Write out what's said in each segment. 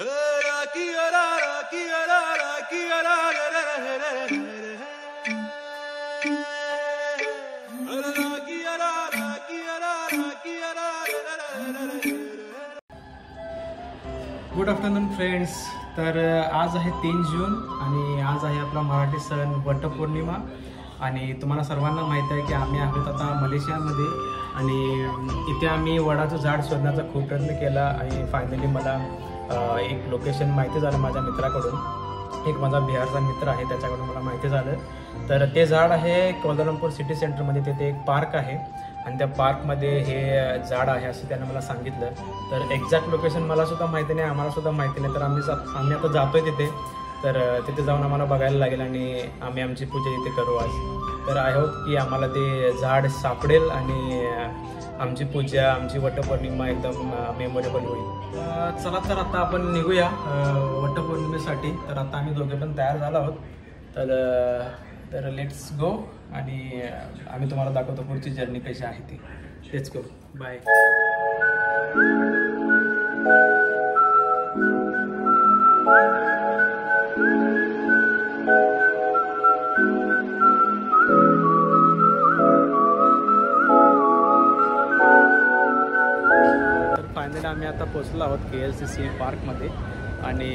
Good afternoon friends तर आज आहे तीन जून आणि आज आहे आपला मराठी सण वटपौर्णिमा. आणि तुम्हाला सर्वांना माहीत आहे की आम्ही आहोत आता मलेशियामध्ये. आणि इथे आम्ही वडाचं झाड शोधण्याचा खूप प्रयत्न केला आणि फायनली मला एक लोकेशन माहिती झालं माझ्या मित्राकडून. एक माझा बिहारचा मित्र आहे त्याच्याकडून मला माहिती झालं. तर ते झाड आहे कोल्हापूर सिटी सेंटरमध्ये तिथे एक पार्क आहे. आणि त्या पार्कमध्ये हे झाड आहे असं त्यानं मला सांगितलं. तर एक्झॅक्ट लोकेशन मला सुद्धा माहिती नाही आम्हाला सुद्धा माहिती नाही. तर आम्ही जा- आम्ही आता जातोय तिथे. तर तिथे जाऊन आम्हाला बघायला लागेल आणि आम्ही आमची पूजा इथे करू आज. तर आय होप की आम्हाला ते झाड सापडेल आणि आमची पूजा आमची वटपौर्णिमा एकदम मेमोरेबल होईल. चला तर आता आपण निघूया वटपौर्णिमेसाठी. तर आता आम्ही दोघे पण तयार झालो आहोत. तर तर लेट्स गो आणि आम्ही तुम्हाला दाखवतो पुढची जर्नी कशी आहे ती. लेट्स गो बाय आम्ही आता पोचलो आहोत के एल सी सी पार्कमध्ये. आणि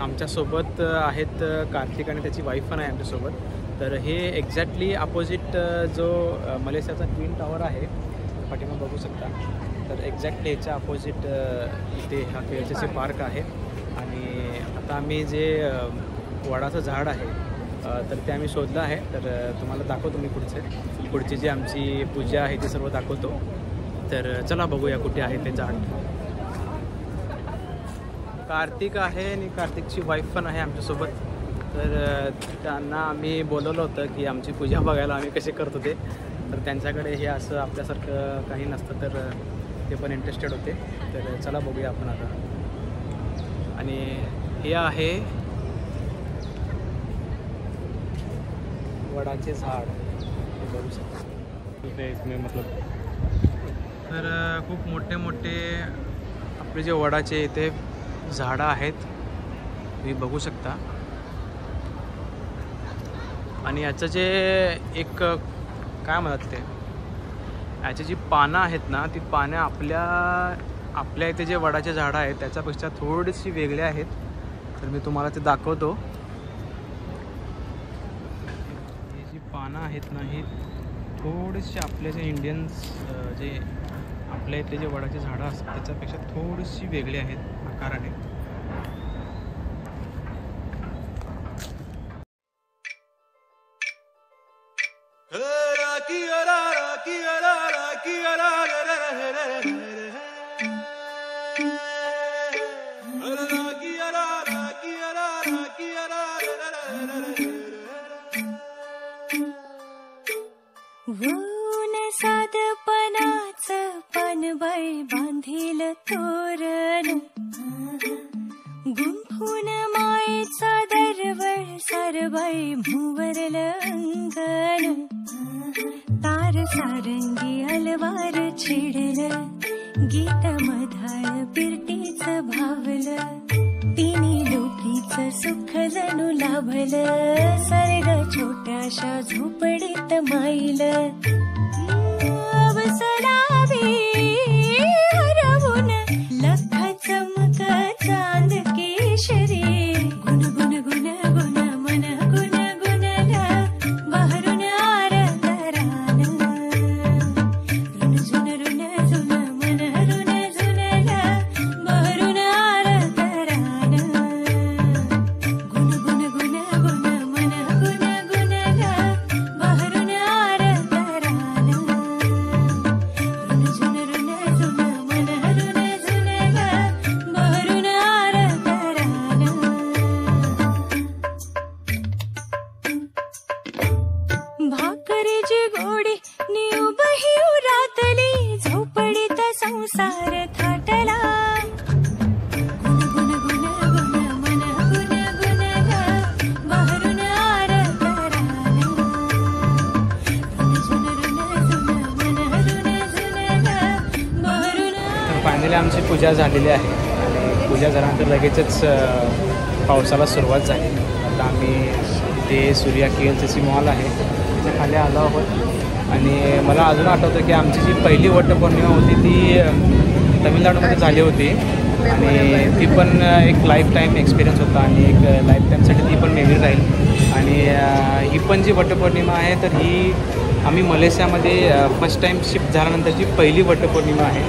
आमच्यासोबत आहेत कार्तिक आणि त्याची वाईफ पण आहे आमच्यासोबत. तर हे एक्झॅक्टली अपोजिट जो मलेशियाचा ट्विन टॉवर आहे पाठीमा बघू शकता. तर एक्झॅक्टली ह्याच्या अपोजिट इथे हा K L C C park आहे. आणि आता आम्ही जे वडाचं झाड आहे तर ते आम्ही शोधलं आहे. तर तुम्हाला दाखवतो मी पुढचे. पुढची जी आमची पूजा आहे ती सर्व दाखवतो. तर चला बघूया कुठे आहे ते झाड कार्तिक आहे आणि कार्तिकची वाईफ पण आहे आमच्यासोबत. तर त्यांना आम्ही बोलवलं होतं की आमची पूजा बघायला आम्ही कसे करतो ते तर त्यांच्याकडे हे असं आपल्यासारखं काही नसतं तर ते पण इंटरेस्टेड होते. तर चला बघूया आपण आता. आणि हे आहे वडाचे झाड. हे बघू शकता. इसमें मतलब तर खूप मोठे मोठे आपले जे वडाचे इथे झाडं आहेत तुम्ही बघू शकता. आणि याचं जे एक काय म्हणतात ते? याची जी पानं आहेत ना ती पानं आपल्या आपल्या इथे जे वडाचे झाडं आहेत त्याच्यापेक्षा थोडीशी वेगळी आहेत. तर मी तुम्हाला ते दाखवतो. ही जी पानं आहेत ना ही थोडीशी आपले जे इंडियन्स जे आपल्या इथले जे वडाचे झाडं असतात त्याच्यापेक्षा थोडीशी वेगळी आहेत आकाराने. ऊन साधपणाच पानवळ बांधील तोरण. गुंफून मायेचा दरवळ सरवळ भुवरल अंगण. तार सारंगी अलवार छिडल गीत मधाळ पिरटीच भावलं. तिन्ही लोकीच सुख जणू लाभलं सर्ग छोट्याशा झोपडीत माईल मन आमची पूजा झालेली आहे. आणि पूजा झाल्यानंतर लगेचच पावसाला सुरुवात झाली. आता आम्ही ते Surya K L C C mall आहे त्याच्याखाली आलो आहोत. आणि मला अजून आठवतं की आमची जी पहिली वटपौर्णिमा होती ती तमिळनाडूमध्ये झाली होती. आणि ती पण एक लाईफ टाईम एक्सपिरियन्स होता आणि एक लाईफ टाईमसाठी ती पण मेमरी राहील. आणि ही पण जी वटपौर्णिमा आहे तर ही आम्ही मलेशियामध्ये फर्स्ट टाईम शिफ्ट झाल्यानंतरची पहिली वटपौर्णिमा आहे.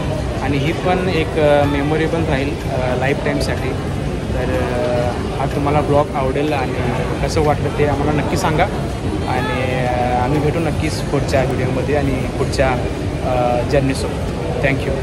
आणि ही पण एक मेमोरेबल राहील लाईफ टाईमसाठी तर हा तुम्हाला ब्लॉग आवडेल आणि कसं वाटलं ते आम्हाला नक्की सांगा. आणि आम्ही भेटू नक्कीच पुढच्या व्हिडिओमध्ये आणि पुढच्या जर्नीसोबत थँक्यू